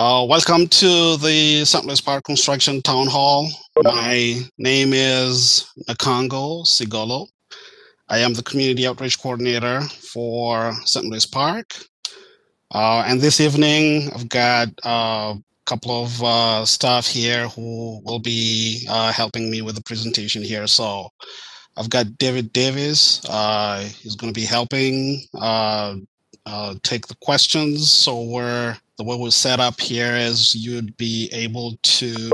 Uh, welcome to the St. Louis Park Construction Town Hall. My name is Nkongo Cigolo. I am the Community Outreach Coordinator for St. Louis Park. Uh, and this evening, I've got a couple of uh, staff here who will be uh, helping me with the presentation here. So I've got David Davis. Uh, he's going to be helping take the questions. So we're the way we're set up here is you'd be able to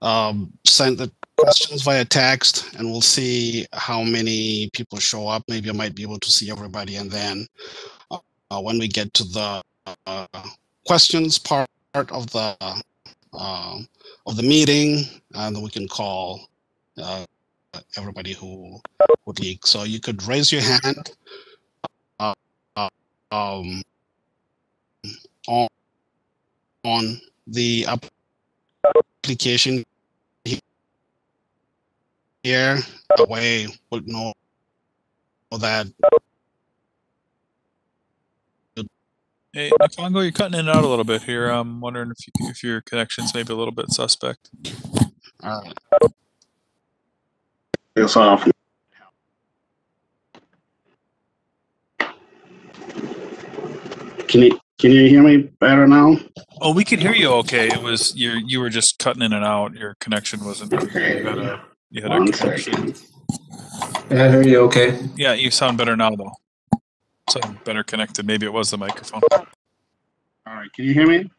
um, send the questions via text and we'll see how many people show up. Maybe I might be able to see everybody. And then uh, when we get to the uh, questions part of the uh, of the meeting, and then we can call uh, everybody who would leak. So you could raise your hand. Uh, um, on, on the application here. the way we'll know that. Hey, Nkongo, you're cutting in and out a little bit here. I'm wondering if you, if your connection's maybe a little bit suspect. All right. It's off. Can you can you hear me better now? Oh, we can hear you. Okay, it was you. You were just cutting in and out. Your connection wasn't. Okay. You had a, you had a One connection. second. Yeah, I hear you okay. Yeah, you sound better now though. Sound better connected. Maybe it was the microphone. All right. Can you hear me?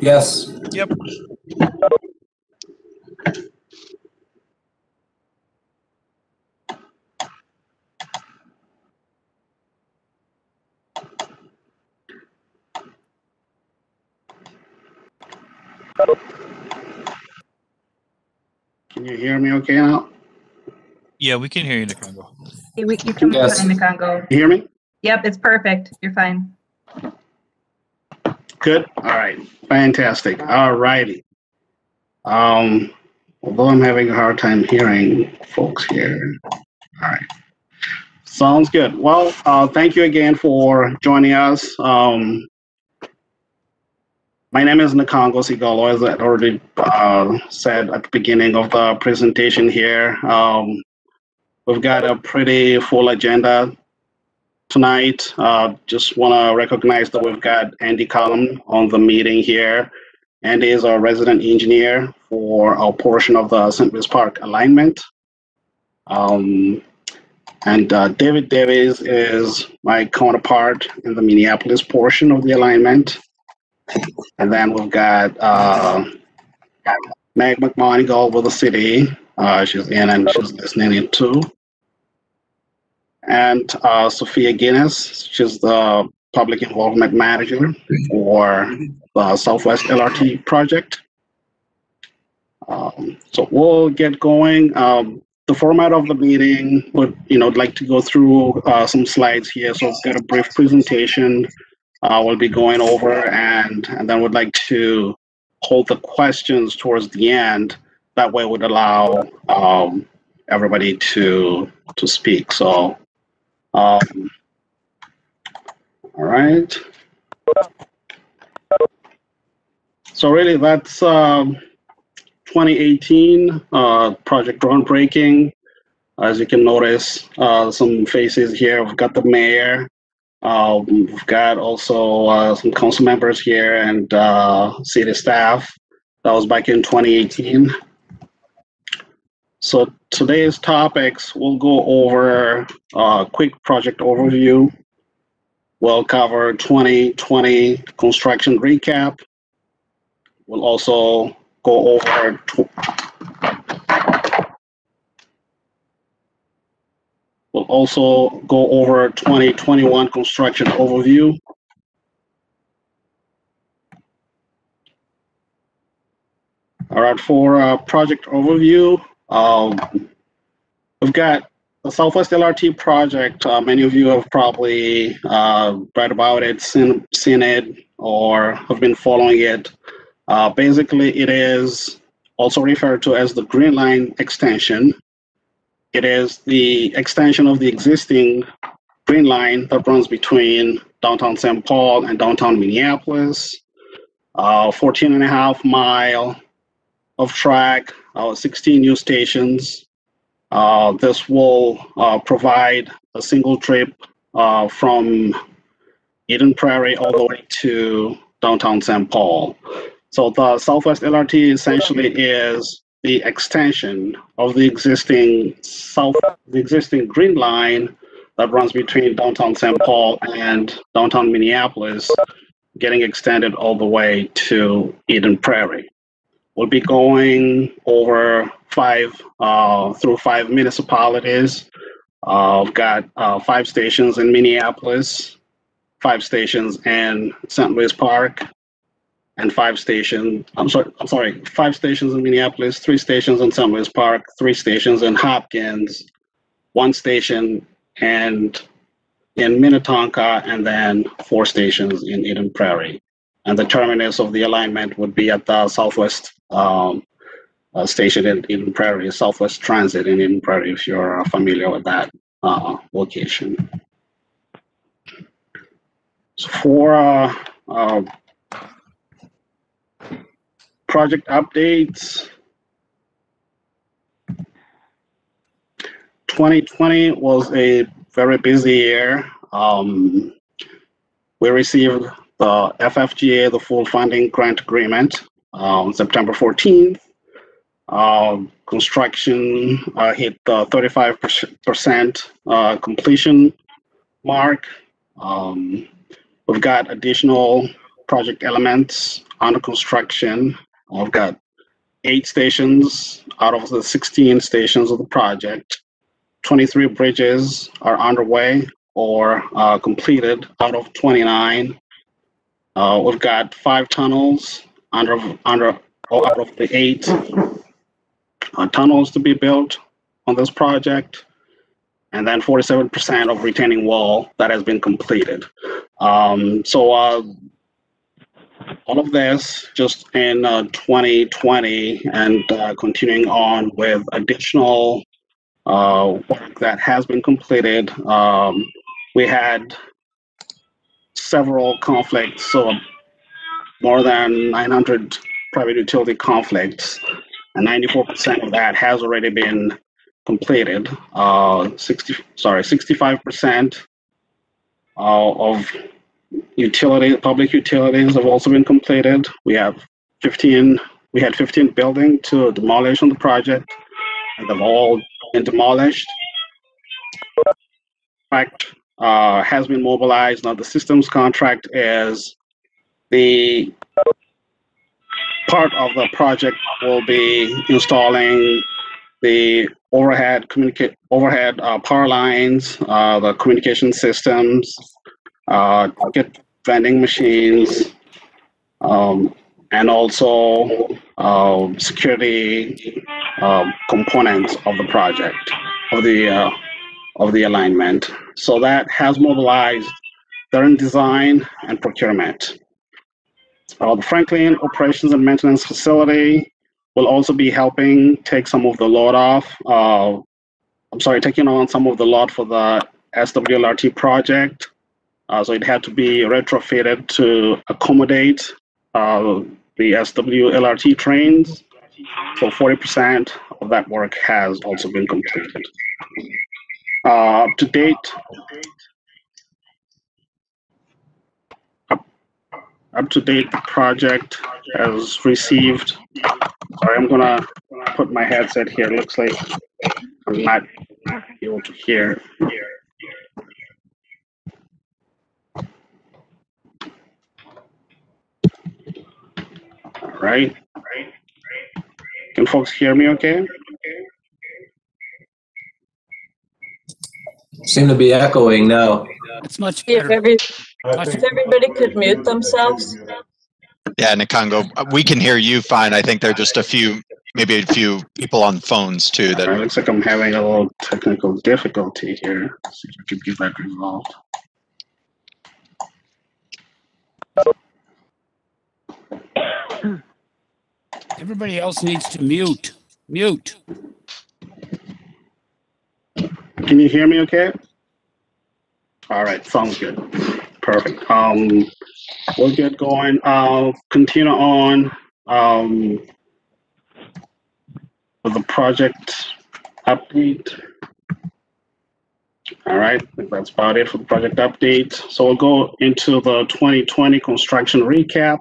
Yes. Yep. Can you hear me okay now? Yeah, we can hear you, Nkongo. Hey, we, you can Yes. fine in the Congo. You hear me? Yep, it's perfect. You're fine. Good. All right. Fantastic. All righty. Um, although I'm having a hard time hearing folks here. All right. Sounds good. Well, uh, thank you again for joining us. Um, my name is Nkongo Cigolo, as I already uh, said at the beginning of the presentation here. Um, we've got a pretty full agenda tonight. Uh, just want to recognize that we've got Andy Collum on the meeting here. Andy is our resident engineer for our portion of the St. Louis Park alignment. Um, and uh, David Davis is my counterpart in the Minneapolis portion of the alignment. And then we've got uh, Meg McMonigal with the city. Uh, she's in and she's listening in too and uh, Sophia Ginis. She's the public involvement manager for the Southwest LRT project. Um, so we'll get going. Um, the format of the meeting would, you know, like to go through uh, some slides here. So I've got a brief presentation uh, we'll be going over, and and then we'd like to hold the questions towards the end. That way would allow um, everybody to to speak. So um, all right. So really, that's um, 2018 uh, project groundbreaking. As you can notice, uh, some faces here. We've got the mayor. Um, we've got also uh, some council members here and uh, city staff. That was back in 2018. So today's topics, we'll go over a quick project overview. We'll cover 2020 construction recap. We'll also go over We'll also go over 2021 construction overview. All right, for uh, project overview, um, we've got the Southwest LRT project. Uh, many of you have probably uh, read about it, seen, seen it, or have been following it. Uh, basically, it is also referred to as the Green Line extension. It is the extension of the existing Green Line that runs between downtown St. Paul and downtown Minneapolis. Uh, 14 and a half mile of track, uh, 16 new stations. Uh, this will uh, provide a single trip uh, from Eden Prairie all the way to downtown St. Paul. So the Southwest LRT essentially is the extension of the existing south, the existing green line that runs between downtown St. Paul and downtown Minneapolis, getting extended all the way to Eden Prairie. We'll be going over five uh, through five municipalities. Uh, we've got uh, five stations in Minneapolis, five stations in St. Louis Park, and five stations. I'm sorry. I'm sorry. Five stations in Minneapolis, three stations in. Louis Park, three stations in Hopkins, one station and in Minnetonka, and then four stations in Eden Prairie. And the terminus of the alignment would be at the Southwest um, uh, station in Eden Prairie, Southwest Transit in Eden Prairie, if you're familiar with that uh, location. So for uh, uh, project updates, 2020 was a very busy year. Um, we received the FFGA, the full funding grant agreement, on September 14th. Uh, construction uh, hit the 35% uh, completion mark. Um, we've got additional project elements under construction. We've got eight stations out of the 16 stations of the project. 23 bridges are underway or uh, completed out of 29. Uh, we've got five tunnels under under oh, out of the eight uh, tunnels to be built on this project, and then 47% of retaining wall that has been completed. Um, so uh, all of this just in uh, 2020 and uh, continuing on with additional uh, work that has been completed. Um, we had several conflicts, so more than 900 private utility conflicts, and 94% of that has already been completed. Uh, 60, sorry, 65% uh, of utility, public utilities have also been completed. We have 15, we had 15 buildings to demolish on the project, and they've all been demolished. Fact uh, has been mobilized. Now the systems contract is the part of the project will be installing the overhead communicate overhead uh, power lines, uh, the communication systems, uh, get vending machines, um, and also uh, security uh, components of the project of the uh, of the alignment. So that has mobilized. They're design and procurement. Uh, the Franklin Operations and Maintenance Facility will also be helping take some of the load off. Uh, I'm sorry, taking on some of the load for the SWLRT project. Uh, so it had to be retrofitted to accommodate uh, the SWLRT trains. So 40% of that work has also been completed. Uh, to date, up, up to date, the project has received. Sorry, I'm gonna put my headset here. Looks like I'm not able to hear. Right. Can folks hear me okay? Seem to be echoing now. It's much If better. every, Much if everybody could mute themselves, Yeah, Nkongo, we can hear you fine. I think there are just a few, maybe a few people on phones too All right, that, looks like I'm having a little technical difficulty here. See if I can get that resolved. Everybody else needs to mute. Mute. Can you hear me okay? All right, sounds good. Perfect. Um, we'll get going. I'll continue on um, with the project update. All right, that's about it for the project update. So we'll go into the 2020 construction recap.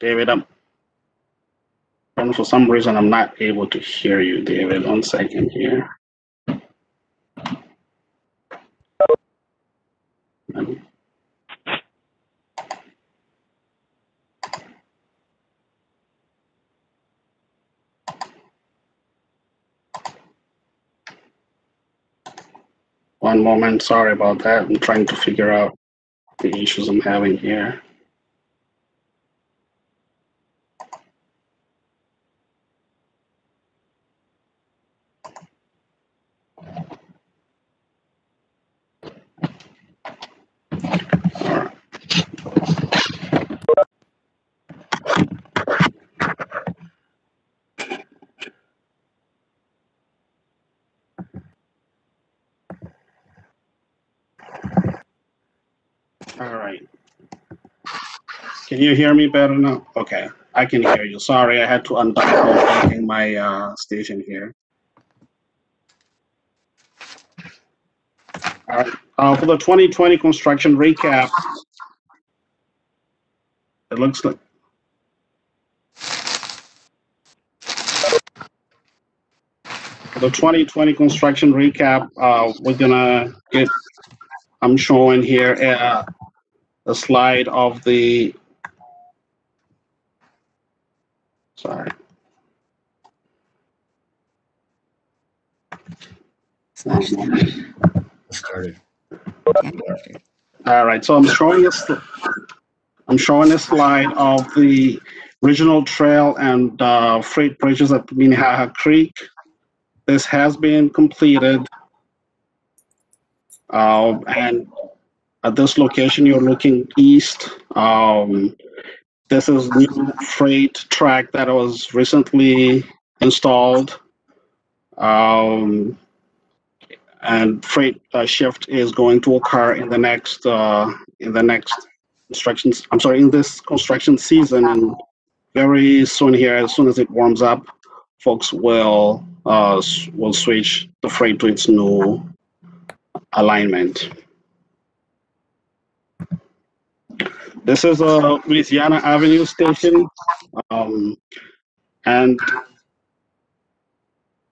David, I'm, and for some reason, I'm not able to hear you, David. One second here. One moment, sorry about that. I'm trying to figure out the issues I'm having here. All right. Can you hear me better now? Okay, I can hear you. Sorry, I had to undock my uh, station here. All right, uh, for the 2020 construction recap, it looks like. For the 2020 construction recap, uh, we're gonna get, I'm showing here uh, a slide of the, sorry. Started. All right, so I'm showing sl- I'm showing a slide of the regional trail and uh, freight bridges at Minnehaha Creek. This has been completed. Uh, and at this location, you're looking east. Um, this is new freight track that was recently installed. Um, and freight uh, shift is going to occur in the next uh, in the next construction. I'm sorry, in this construction season, and very soon here, as soon as it warms up, folks will uh, will switch the freight to its new alignment. This is a Louisiana Avenue station, um, and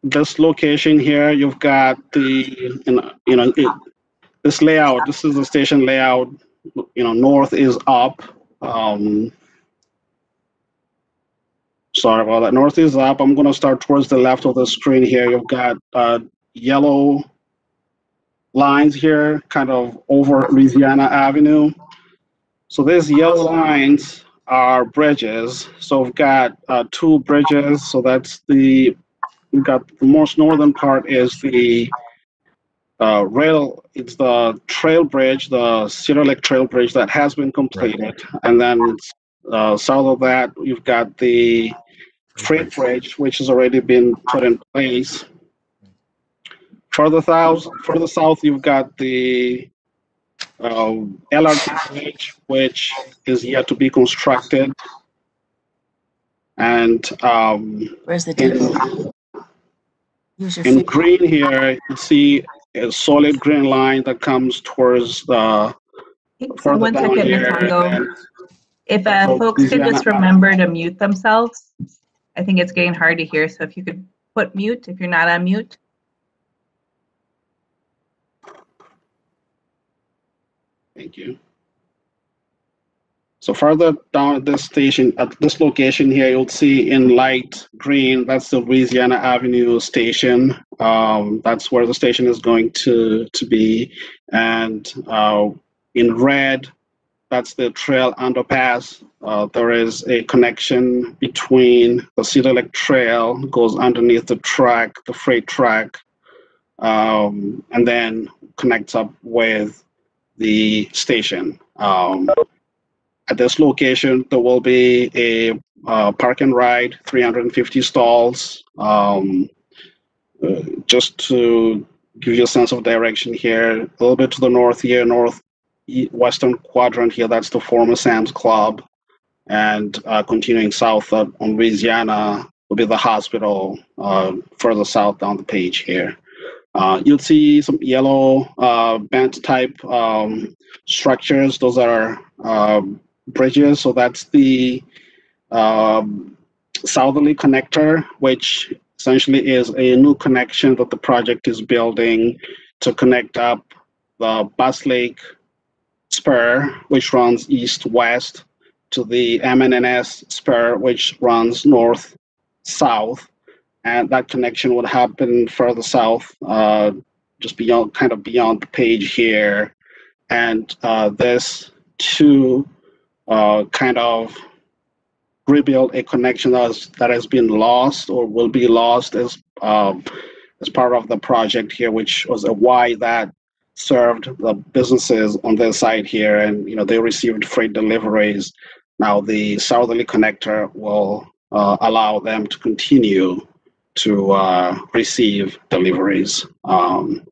this location here, you've got the, you know, you know, it, this layout, this is the station layout, you know, north is up. Um, sorry about that. North is up. I'm going to start towards the left of the screen here. You've got uh, yellow lines here, kind of over Louisiana Avenue. So these yellow lines are bridges. So we've got uh, two bridges. So that's the we've got the most northern part is the uh, rail. It's the trail bridge, the Cedar Lake Trail Bridge that has been completed, and then uh, south of that you've got the freight bridge, which has already been put in place. Further south, further south, you've got the uh, LRT bridge, which is yet to be constructed. And um, Where's the in, date? Use your in green here, you see a solid green line that comes towards the further One down second, here. Ms. Longo. and- If uh, Oh, folks could just remember to mute themselves, I think it's getting hard to hear. So if you could put mute, if you're not on mute. Thank you. So further down at this station, at this location here, you'll see in light green, that's the Louisiana Avenue station. Um, that's where the station is going to, to be. And uh, in red, that's the trail underpass. Uh, there is a connection between the Cedar Lake Trail, goes underneath the track, the freight track, um, and then connects up with the station. Um, at this location, there will be a uh, park and ride, 350 stalls. Um, uh, just to give you a sense of direction here, a little bit to the north here, north western quadrant here, that's the former Sam's Club. And uh, continuing south on Louisiana will be the hospital uh, further south down the page here. Uh, you'll see some yellow uh, bent type um, structures. Those are um, bridges. So that's the um, southerly connector, which essentially is a new connection that the project is building to connect up the Bass Lake spur, which runs east-west, to the MNNS spur, which runs north-south. And that connection would happen further south, uh, just beyond, kind of beyond the page here. And uh, this to uh, kind of rebuild a connection that has, that has been lost or will be lost as um, as part of the project here, which was a Y that served the businesses on their side here, and you know they received freight deliveries. Now the southerly connector will uh, allow them to continue to uh, receive deliveries. Um,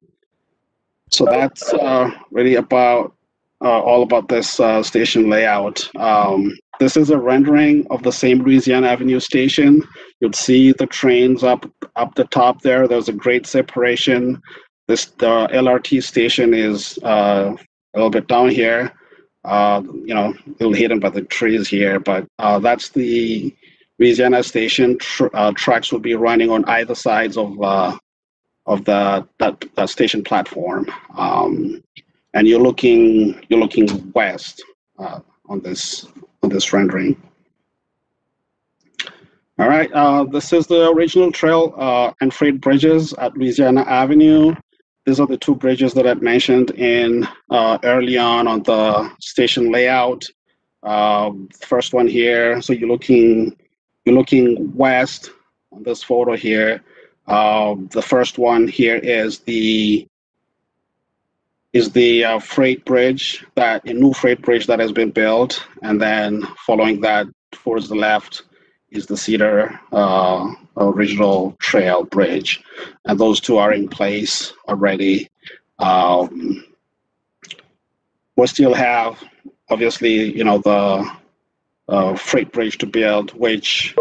so that's uh, really about uh, all about this uh, station layout. Um, this is a rendering of the same Louisiana Avenue station. You'll see the trains up up the top there. There's a grade separation. This the LRT station is uh, a little bit down here. You know, a little hidden by the trees here, but that's the Louisiana station. Tr- uh, tracks will be running on either sides of uh, of the that, that station platform. Um, and you're looking you're looking west uh, on this on this rendering. All right, uh, this is the original trail uh, and freight bridges at Louisiana Avenue. These are the two bridges that I mentioned in uh, early on on the station layout. First one here, so you're looking you're looking west on this photo here. Um, the first one here is the is the uh, freight bridge that a new freight bridge that has been built, and then following that towards the left is the Cedar uh, original trail bridge, and those two are in place already. Um, we still have, obviously, you know, the uh, freight bridge to build, which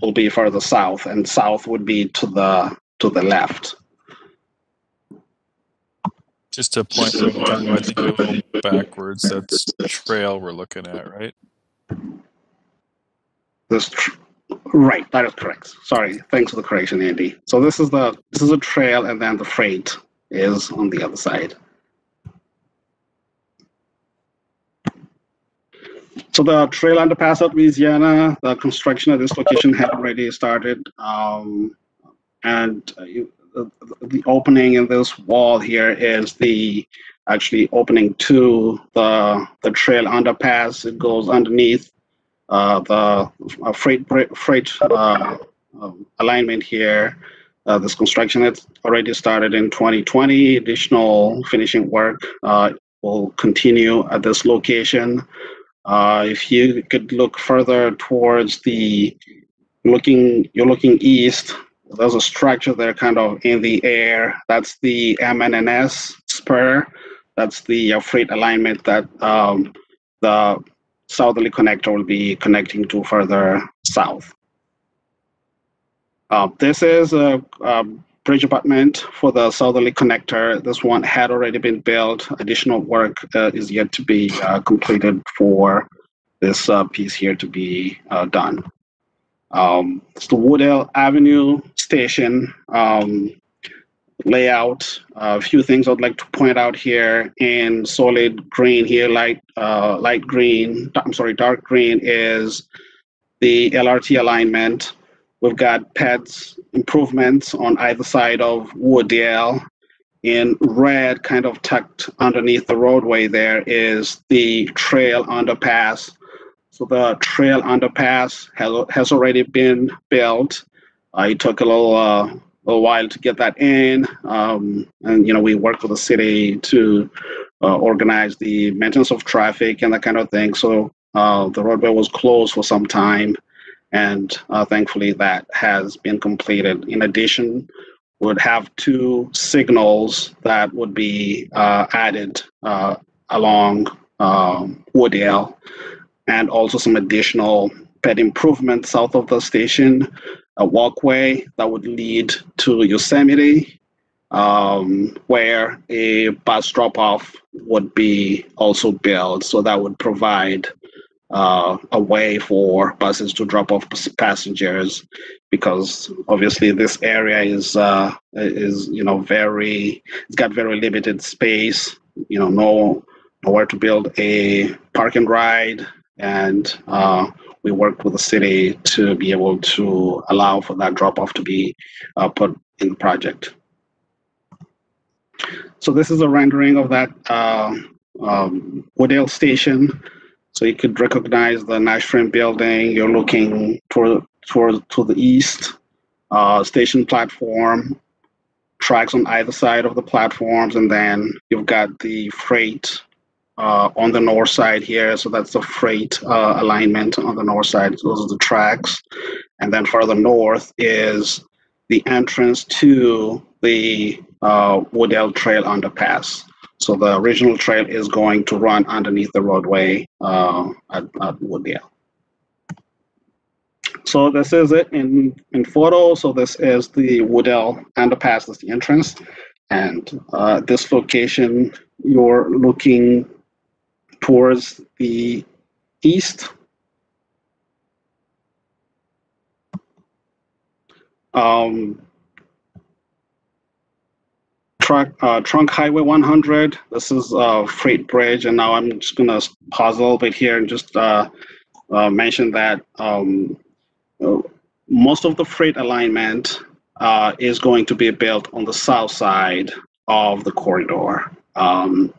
will be further south, and south would be to the to the left. Just to point out, I think you're backwards. That's the trail we're looking at, right? This tr- right, that is correct. Sorry, thanks for the correction, Andy. So this is the this is a trail, and then the freight is on the other side. So the trail underpass at Louisiana, the construction at this location had already started, um, and uh, the, the opening in this wall here is the actually opening to the the trail underpass. It goes underneath uh, the uh, freight freight uh, um, alignment here. Uh, this construction has already started in 2020. Additional finishing work uh, will continue at this location. Uh, if you could look further towards the looking, you're looking east. There's a structure there, kind of in the air. That's the MNNS spur. That's the uh, freight alignment that um, the southerly connector will be connecting to further south. Uh, this is a, a bridge abutment for the southerly connector. This one had already been built. Additional work uh, is yet to be uh, completed for this uh, piece here to be uh, done. Um, it's the Wooddale Avenue station um, layout. a few things I'd like to point out here in solid green here, light uh, light green. I'm sorry, dark green is the LRT alignment. We've got PEDS improvements on either side of Wooddale. In red, kind of tucked underneath the roadway, there is the trail underpass. So the trail underpass has, has already been built. Uh, it took a little, uh, little while to get that in, um, and you know we worked with the city to uh, organize the maintenance of traffic and that kind of thing. So uh, the roadway was closed for some time and uh, thankfully that has been completed. In addition, would have two signals that would be uh, added uh, along um, Wooddale, and also some additional ped improvements south of the station, a walkway that would lead to Yosemite, um, where a bus drop off would be also built. So that would provide uh, a way for buses to drop off passengers because obviously this area is uh, is you know very it's got very limited space you know no nowhere to build a park and ride. And uh, we worked with the city to be able to allow for that drop off to be uh, put in the project. So this is a rendering of that uh, um, Wooddale station so you could recognize the Nash Frame building. You're looking toward, toward to the east, uh, station platform, tracks on either side of the platforms, and then you've got the freight uh, on the north side here. So that's the freight uh, alignment on the north side. Those are the tracks. And then further north is the entrance to the uh, Wooddale Trail underpass. So the original trail is going to run underneath the roadway uh, at, at. So this is it in, in photo. So this is the Wooddale underpass, that's the entrance. And uh, this location, you're looking towards the east. Um, truck, uh, trunk highway 100. This is a freight bridge, and now I'm just gonna pause a little bit here and just uh, uh, mention that um, uh, most of the freight alignment uh, is going to be built on the south side of the corridor. Um,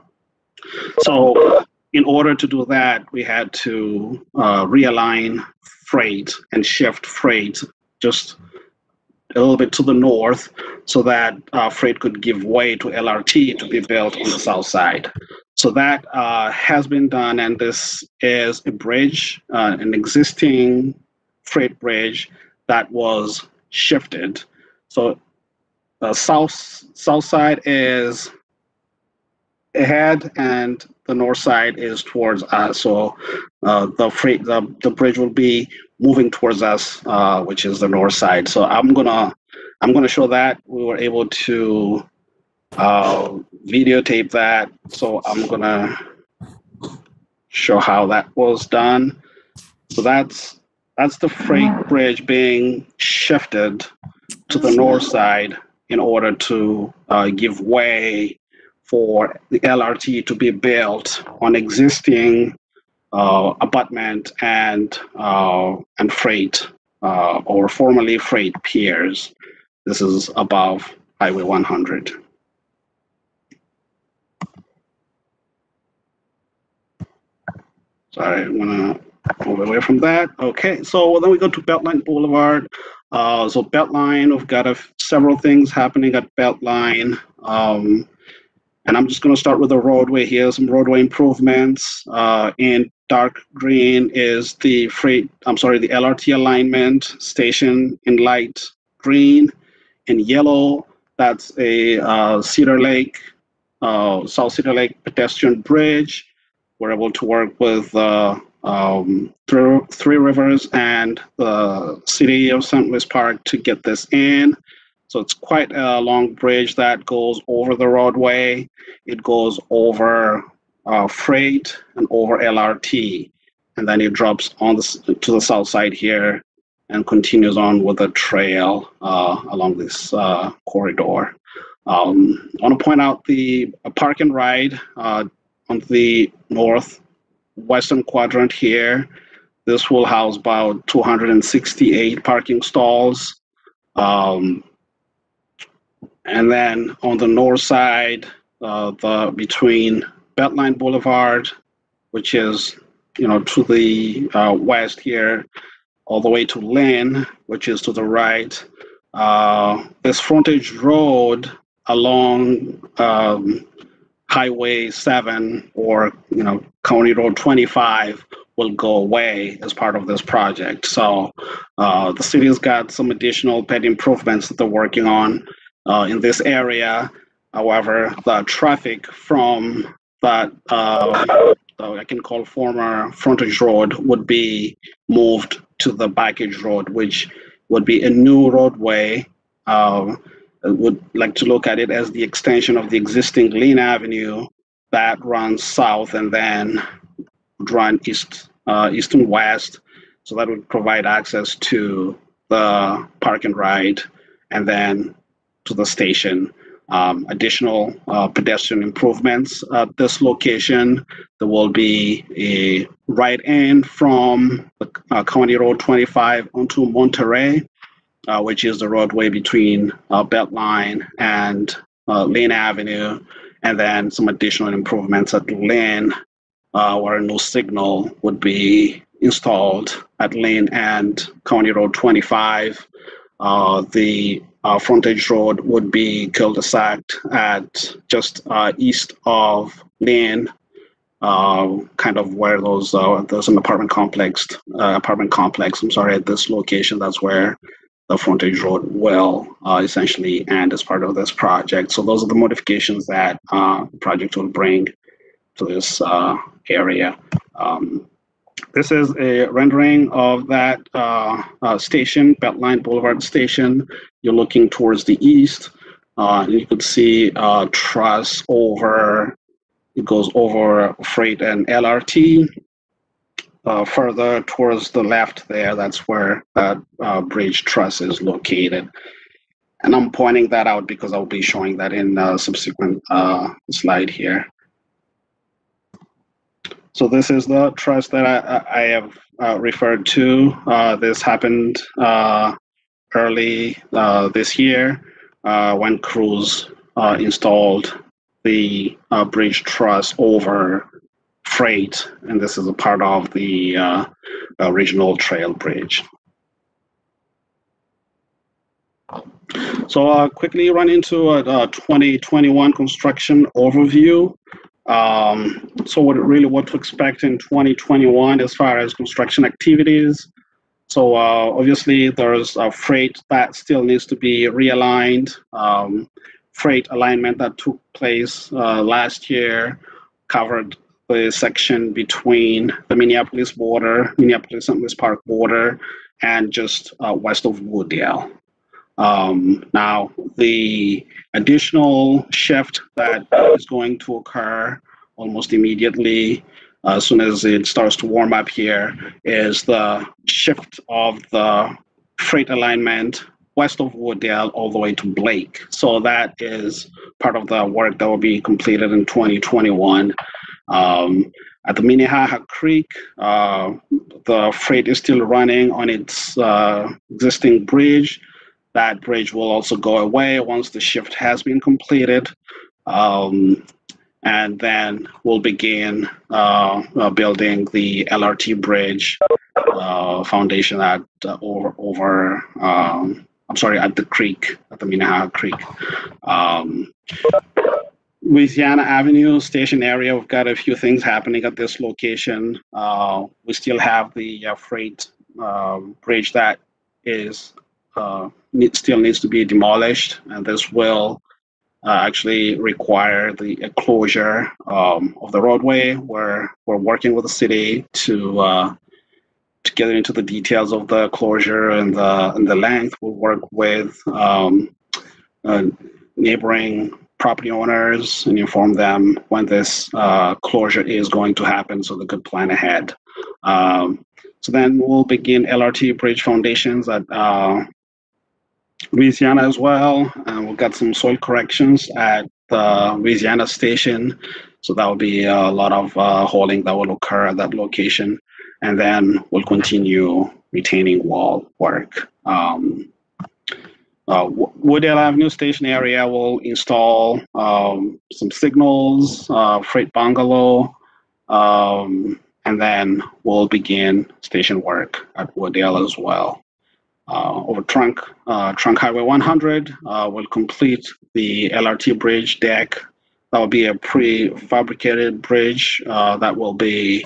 so, in order to do that, we had to uh, realign freight and shift freight just a little bit to the north so that uh, freight could give way to LRT to be built on the south side. So that uh, has been done, and this is a bridge, uh, an existing freight bridge that was shifted. So the south south side is ahead, and the north side is towards us. So uh, the freight the, the bridge will be moving towards us, uh, which is the north side. So I'm gonna I'm gonna show that we were able to uh, videotape that. So I'm gonna show how that was done. So that's that's the freight bridge being shifted to the north side in order to uh, give way for the LRT to be built on existing uh, abutment and uh, and freight uh, or formerly freight piers. This is above Highway 100. Sorry, I'm gonna move away from that. Okay, so then we go to Beltline Boulevard. Uh, so Beltline, we've got a, several things happening at Beltline. Um, and I'm just going to start with the roadway here, some roadway improvements. Uh, in dark green is the freight, I'm sorry, the LRT alignment station in light green. In yellow, that's a uh, Cedar Lake, uh, South Cedar Lake pedestrian bridge. We're able to work with uh, um, Three, Three Rivers and the city of St. Louis Park to get this in. So it's quite a long bridge that goes over the roadway. It goes over uh, freight and over LRT, and then it drops on the, to the south side here and continues on with the trail uh, along this uh, corridor. Um, I want to point out the park and ride uh, on the north western quadrant here. This will house about 268 parking stalls. Um, and then on the north side, uh, the between Beltline Boulevard, which is you know to the uh, west here, all the way to Lynn, which is to the right. Uh, this frontage road along um, Highway 7 or you know County Road 25 will go away as part of this project. So uh, the city's got some additional ped improvements that they're working on uh, in this area. However, the traffic from that uh, I can call former frontage road would be moved to the backage road, which would be a new roadway. Uh, would like to look at it as the extension of the existing Lynn Avenue that runs south and then run east, uh, east and west. So that would provide access to the park and ride and then to the station. Um, additional uh, pedestrian improvements at this location. There will be a right in from uh, County Road 25 onto Monterey, uh, which is the roadway between uh, Beltline and uh, Lynn Avenue, and then some additional improvements at Lane, uh, where a new signal would be installed at Lane and County Road 25. Uh, the uh, frontage road would be cul-de-sac at just uh, east of Lynn, uh, kind of where those uh, there's an apartment complex, uh, apartment complex. I'm sorry, at this location, that's where the frontage road will essentially end as part of this project. So those are the modifications that the project will bring to this area. Um, this is a rendering of that uh, uh, station, Beltline Boulevard Station. You're looking towards the east. Uh, you could see uh, truss over, it goes over freight and LRT. Uh, further towards the left there, that's where that uh, bridge truss is located. And I'm pointing that out because I'll be showing that in a subsequent uh, slide here. So this is the truss that I, I have uh, referred to. Uh, this happened uh, early uh, this year uh, when crews uh, installed the bridge truss over freight, and this is a part of the original trail bridge. So I'll quickly run into a, a 2021 construction overview. Um, so what really what to expect in 2021 as far as construction activities. So uh, obviously there's a freight that still needs to be realigned. Um, freight alignment that took place uh, last year covered the section between the Minneapolis border, Minneapolis St. Louis Park border, and just uh, west of Wooddale. Um, now, the additional shift that is going to occur almost immediately uh, as soon as it starts to warm up here is the shift of the freight alignment west of Wooddale all the way to Blake. So that is part of the work that will be completed in 2021. Um, at the Minnehaha Creek, uh, the freight is still running on its uh, existing bridge. That bridge will also go away once the shift has been completed. Um, and then we'll begin uh, uh, building the LRT bridge uh, foundation at uh, over over um, I'm sorry at the creek at the Minnehaha Creek. Um, Louisiana Avenue station area, we've got a few things happening at this location. Uh, we still have the uh, freight bridge that is need, still needs to be demolished, and this will uh, actually require the closure um, of the roadway. We're we're working with the city to uh, to get into the details of the closure and the and the length. We'll work with um, uh, neighboring property owners and inform them when this uh, closure is going to happen so they could plan ahead. Um, so then we'll begin LRT bridge foundations at uh, Louisiana as well. And we've got some soil corrections at the Louisiana station. So that will be a lot of uh, hauling that will occur at that location. And then we'll continue retaining wall work. Um, uh, Wooddale Avenue station area will install um, some signals, uh, freight bungalow, um, and then we'll begin station work at Wooddale as well uh, over trunk uh, trunk highway 100 uh, will complete the LRT bridge deck. That will be a prefabricated bridge that will be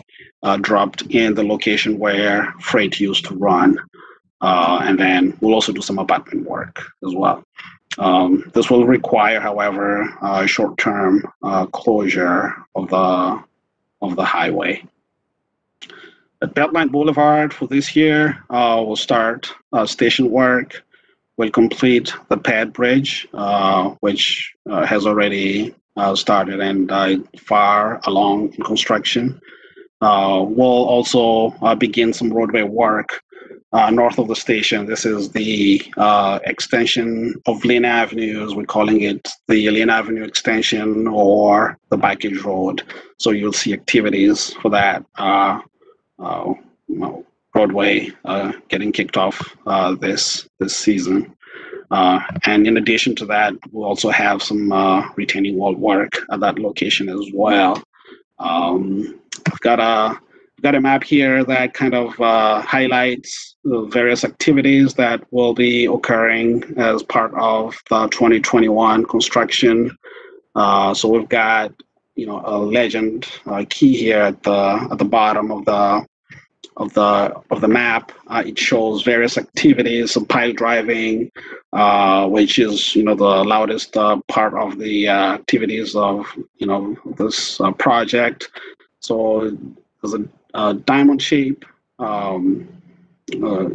dropped in the location where freight used to run. And then we'll also do some abutment work as well. Um, this will require, however, a short-term uh, closure of the of the highway. At Beltline Boulevard for this year, uh, we'll start uh, station work. We'll complete the ped bridge, uh, which uh, has already uh, started and uh, far along in construction. we'll also begin some roadway work uh, north of the station. This is the uh, extension of Lynn Avenue, as we're calling it, the Lynn Avenue extension or the Bikeage Road. So you'll see activities for that uh, uh roadway uh, getting kicked off uh, this this season. and in addition to that, we'll also have some retaining wall work at that location as well. Um, I've got a got a map here that kind of uh, highlights the various activities that will be occurring as part of the 2021 construction. Uh, so we've got, you know, a legend uh, key here at the at the bottom of the of the of the map. Uh, it shows various activities, some pile driving, uh, which is you know the loudest uh, part of the activities of you know this project. So there's a uh, diamond shape um, uh,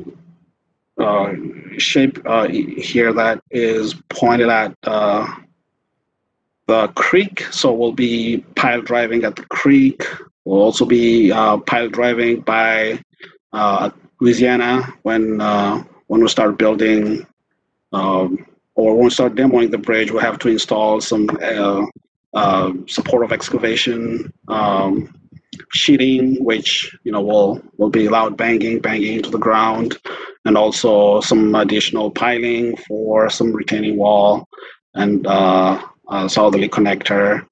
uh, shape uh, here that is pointed at uh, the creek. So we'll be pile driving at the creek. We'll also be uh, pile driving by Louisiana when when we start building um, or when we start demoing the bridge, We'll have to install some supportive excavation um, sheeting, which you know will will be loud banging, banging into the ground, and also some additional piling for some retaining wall and uh, southerly connector.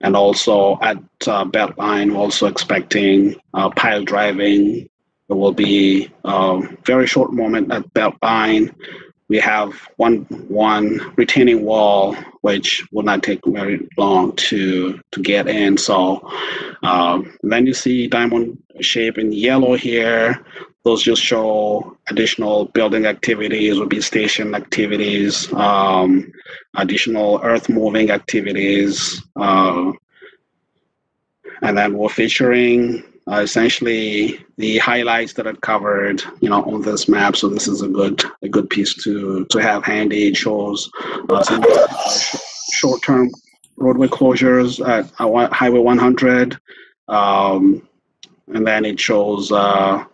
And also at uh, Beltline, also expecting uh, pile driving. There will be a um, very short moment at Beltline we have one one retaining wall which will not take very long to to get in so um, then you see diamond shape in yellow here those just show additional building activities would be station activities um, additional earth moving activities uh, and then we're featuring uh, essentially the highlights that are covered, you know, on this map. So this is a good a good piece to to have handy. It shows uh, uh, short-term roadway closures at Highway 100, um, and then it shows uh,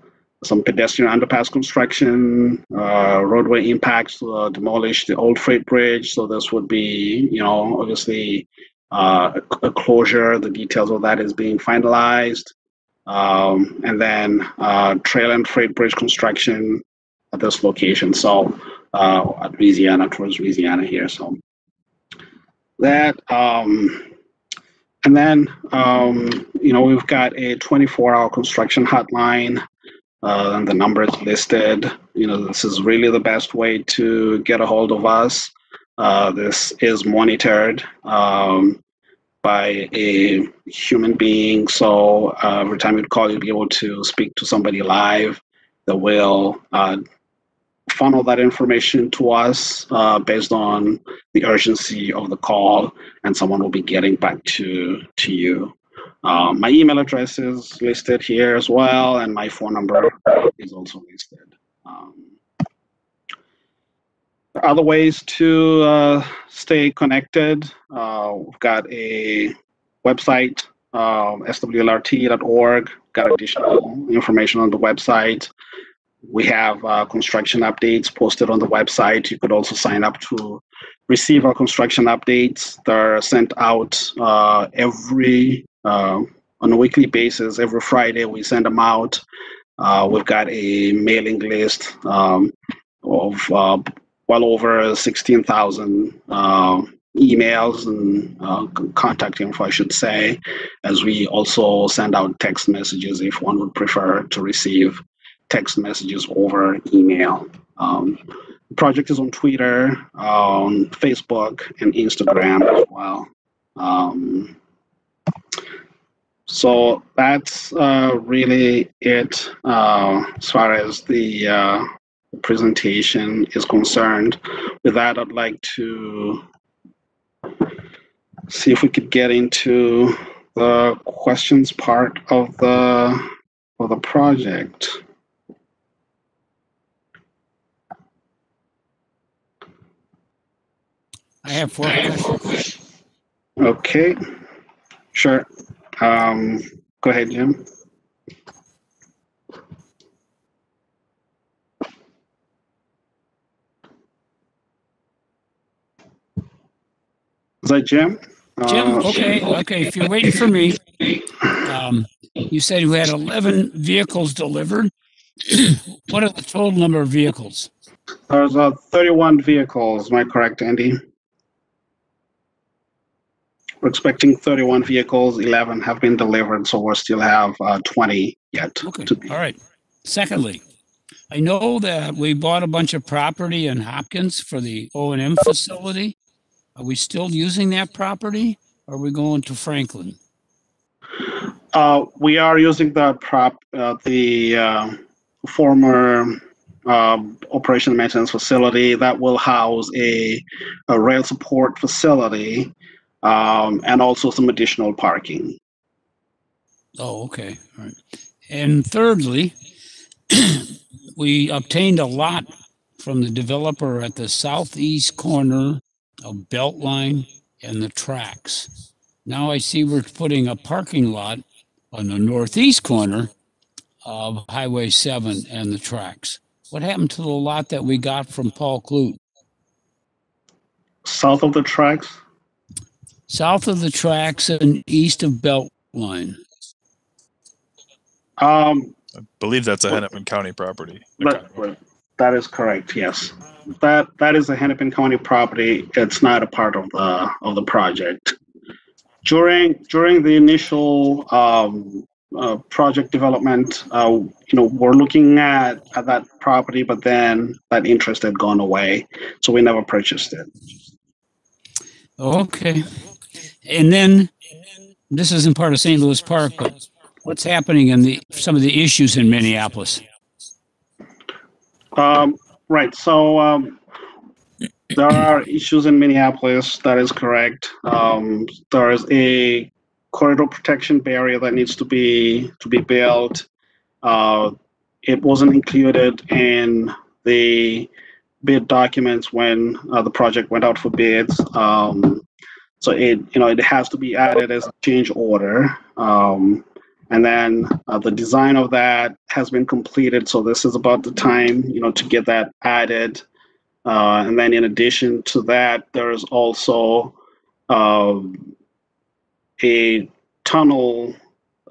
some pedestrian underpass construction, uh, roadway impacts, uh, demolish the old freight bridge. So this would be, you know, obviously uh, a closure. The details of that is being finalized um, and then uh, trail and freight bridge construction at this location. So uh, at Louisiana, towards Louisiana here. So that, um, and then, um, you know, we've got a 24 hour construction hotline. Uh, and the number is listed. You know, this is really the best way to get a hold of us. Uh, this is monitored. Um, by a human being. So uh, every time you call, you'll be able to speak to somebody live that will uh, funnel that information to us uh, based on the urgency of the call, and someone will be getting back to to you. Um, my email address is listed here as well, and my phone number is also listed. Um, other ways to uh, stay connected. Uh, we've got a website, uh, swlrt.org. Got additional information on the website. We have uh, construction updates posted on the website. You could also sign up to receive our construction updates. They're sent out uh, every uh, on a weekly basis. Every Friday, we send them out. we've got a mailing list um, of well over 16,000 uh, emails and uh, contact info, I should say, as we also send out text messages if one would prefer to receive text messages over email. Um, the project is on Twitter, on Facebook, and Instagram as well. Um, so that's uh, really it uh, as far as the uh, presentation is concerned. With that, I'd like to see if we could get into the questions part of the of the project. I have four questions. Okay, sure. Um, go ahead, Jim. Is that Jim? Jim, Uh, okay, okay, if you're waiting for me, um, you said you had 11 vehicles delivered. What are the total number of vehicles? There's uh, 31 vehicles, am I correct, Andy? We're expecting 31 vehicles, 11 have been delivered, so we'll still have uh, 20 yet Okay, to be. all right. Secondly, I know that we bought a bunch of property in Hopkins for the O and M facility. Are we still using that property? Or are we going to Franklin? Uh, we are using the prop, uh, the uh, former um, operation maintenance facility that will house a, a rail support facility um, and also some additional parking. Oh, okay, all right. And thirdly, we obtained a lot from the developer at the southeast corner of Beltline and the tracks. Now I see we're putting a parking lot on the northeast corner of Highway 7 and the tracks. What happened to the lot that we got from Paul Clute? South of the tracks, South of the tracks and east of Beltline. um, I believe that's a Hennepin County property. That, that is correct, yes. That, that is a Hennepin County property. It's not a part of the, of the project. During, during the initial, um, uh, project development, uh, you know, we're looking at, at that property, but then that interest had gone away, so we never purchased it. Okay. And then, this isn't part of St. Louis Park, but what's happening in the, some of the issues in Minneapolis? Um, right, so, um, there are issues in Minneapolis, that is correct. Um, there is a corridor protection barrier that needs to be, to be built. Uh, it wasn't included in the bid documents when, uh, the project went out for bids. Um, so it, you know, it has to be added as a change order. Um, and then uh, the design of that has been completed. So this is about the time, you know, to get that added. Uh, and then in addition to that, there's also um, a tunnel,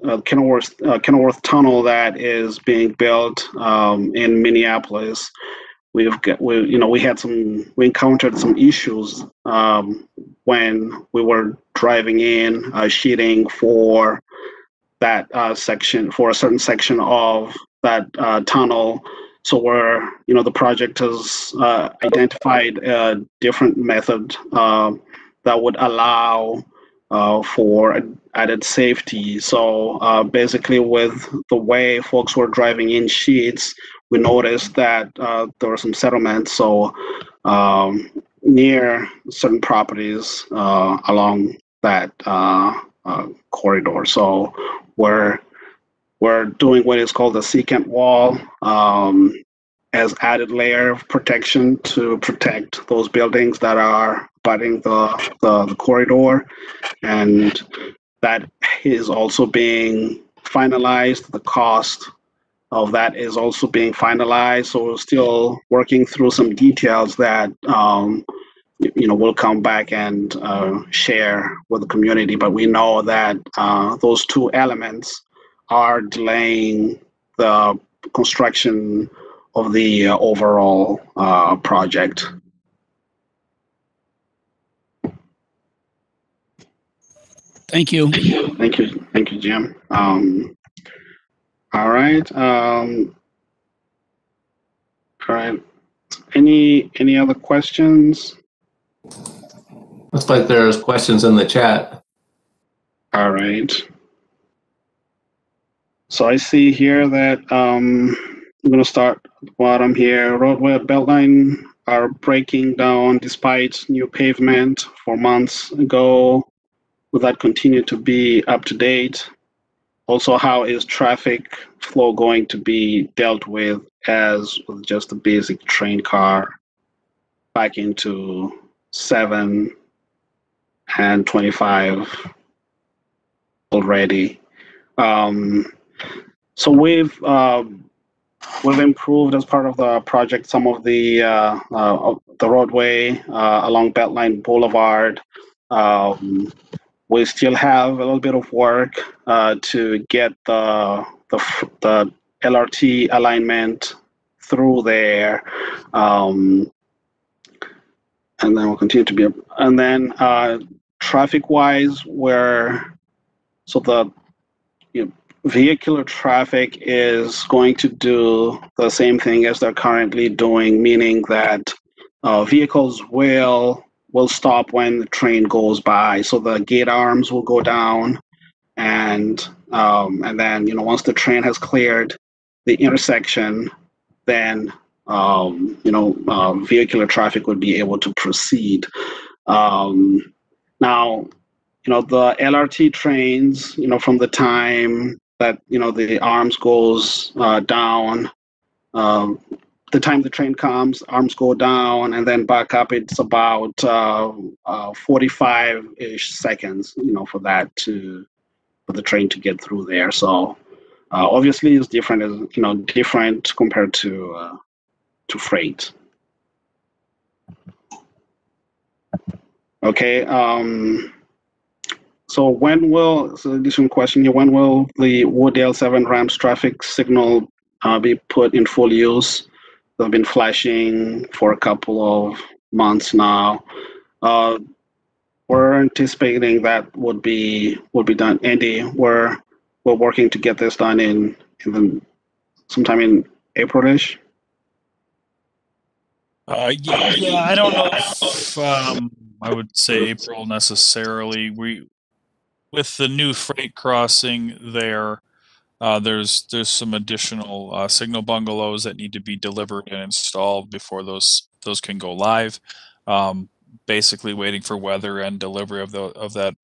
uh, Kenilworth, uh, Kenilworth Tunnel that is being built um, in Minneapolis. We've got, we, you know, we had some, we encountered some issues um, when we were driving in, uh, sheeting for that uh, section, for a certain section of that uh, tunnel. So we're, you know, the project has uh, identified a different method uh, that would allow uh, for added safety. So uh, basically, with the way folks were driving in sheets, we noticed that uh, there were some settlements. So um, near certain properties uh, along that uh, uh, corridor. So we're we're doing what is called a secant wall um, as added layer of protection to protect those buildings that are the, the, the corridor. And that is also being finalized. The cost of that is also being finalized. So we're still working through some details that um, you know we'll come back and uh, share with the community. But we know that uh, those two elements are delaying the construction of the uh, overall uh, project. Thank you. Thank you, thank you, Jim. Um, all right. Um, all right. Any any other questions? Looks like there's questions in the chat. All right. So I see here that um, I'm going to start bottom here, roadway at Beltline are breaking down despite new pavement four months ago. Will that continue to be up to date? Also, how is traffic flow going to be dealt with as with just a basic train car back into seven and 25 already? Um, so we've um, we've improved as part of the project some of the uh, uh, the roadway uh, along Beltline Boulevard. Um, we still have a little bit of work uh, to get the, the the LRT alignment through there. Um, and then we'll continue to be, and then uh, traffic wise, where so the you know, vehicular traffic is going to do the same thing as they're currently doing, meaning that uh, vehicles will will stop when the train goes by. So the gate arms will go down, and um, and then you know once the train has cleared the intersection, then um, you know uh, vehicular traffic would be able to proceed. Um, now, you know the LRT trains, you know from the time that you know the arms goes uh, down. Um, the time the train comes, arms go down and then back up. It's about uh, uh, 45-ish seconds, you know, for that to for the train to get through there. So uh, obviously, it's different, as you know, different compared to uh, to freight. Okay. Um, so when will, so additional question here, when will the Wooddale 7 ramps traffic signal uh, be put in full use? They've been flashing for a couple of months now. Uh, we're anticipating that would be would be done. Andy, we're we're working to get this done in, in the, sometime in Aprilish. Uh, yeah, yeah, I don't know if um, I would say April necessarily. We with the new freight crossing there, uh, there's there's some additional uh, signal bungalows that need to be delivered and installed before those those can go live. Um, basically, waiting for weather and delivery of the of that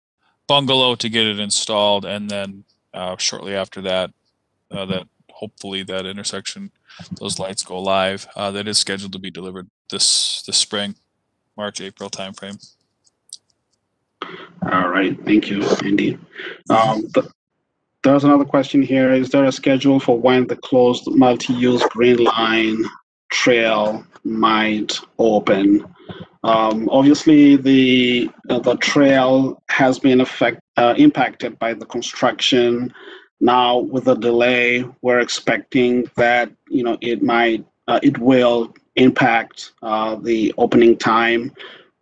bungalow to get it installed, and then uh, shortly after that, uh, that hopefully that intersection, those lights go live. Uh, that is scheduled to be delivered this this spring, March April timeframe. All right, thank you, Andy. Um, th- there's another question here. Is there a schedule for when the closed multi-use green line trail might open? Um, obviously, the uh, the trail has been affect, uh, impacted by the construction. Now, with the delay, we're expecting that you know it might uh, it will impact uh, the opening time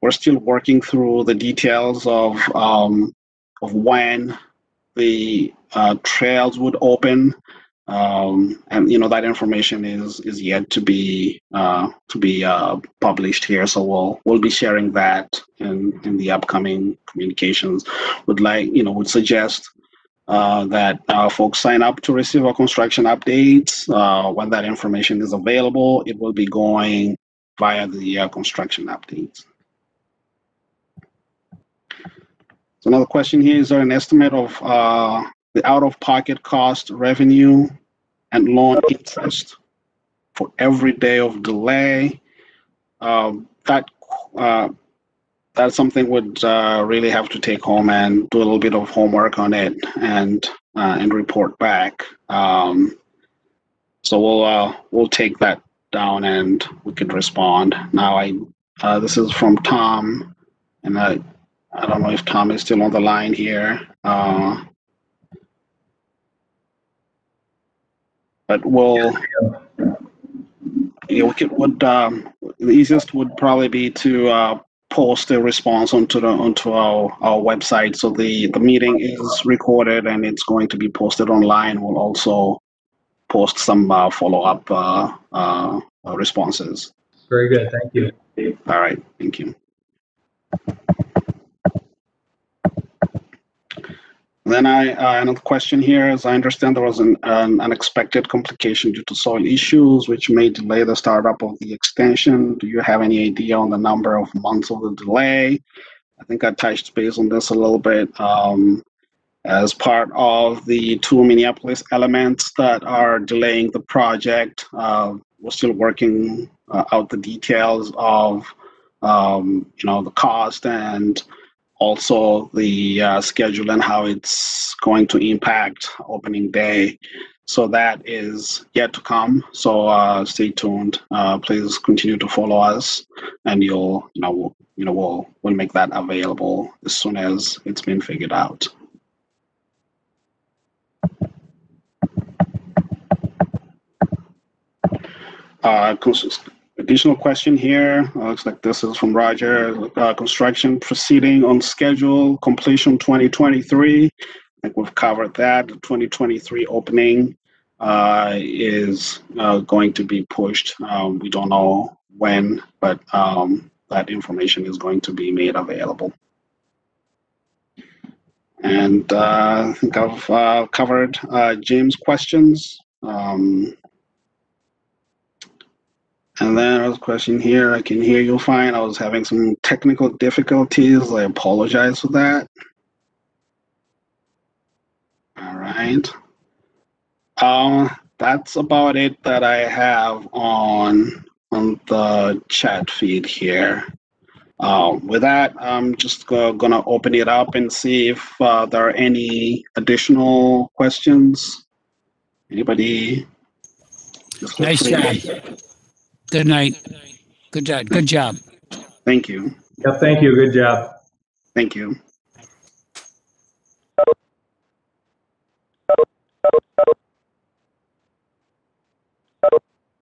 we're still working through the details of um, of when the uh, trails would open, um, and you know that information is is yet to be uh, to be uh, published here. So we'll we'll be sharing that in in the upcoming communications. Would like you know would suggest. Uh, that uh, folks sign up to receive our construction updates. Uh, when that information is available, it will be going via the uh, construction updates. So another question here, is there an estimate of uh, the out-of-pocket cost revenue and loan interest for every day of delay? Um, that uh, that's something would uh, really have to take home and do a little bit of homework on it and uh, and report back. Um, so we'll uh, we'll take that down and we could respond. Now I uh, this is from Tom, and I I don't know if Tom is still on the line here. Uh, but we'll, yeah, we could, would, um, the easiest would probably be to uh, post a response onto the onto our, our website. So the, the meeting is recorded and it's going to be posted online. We'll also post some uh, follow-up uh, uh, responses. Very good. Thank you. All right. Thank you. Then I, uh, another question here. As I understand there was an, an unexpected complication due to soil issues, which may delay the startup of the extension. Do you have any idea on the number of months of the delay? I think I touched base on this a little bit. Um, as part of the two Minneapolis elements that are delaying the project, uh, we're still working uh, out the details of, um, you know, the cost and also the uh, schedule and how it's going to impact opening day. So that is yet to come. So uh, stay tuned. Uh, please continue to follow us, and you'll you know we'll, you know we'll we'll make that available as soon as it's been figured out. Uh, additional question here. Uh, looks like this is from Roger. Uh, construction proceeding on schedule, completion 2023. I think we've covered that. The 2023 opening uh, is uh, going to be pushed. Um, we don't know when, but um, that information is going to be made available. And uh, I think I've uh, covered James' questions. Um, and then there's a question here. I can hear you fine. I was having some technical difficulties. I apologize for that. All right. Um, that's about it that I have on on the chat feed here. Um, with that, I'm just go, gonna open it up and see if uh, there are any additional questions. Anybody? Nice free. Job. Good night. Good job. Good job. Thank you. Yeah, thank you. Good job. Thank you.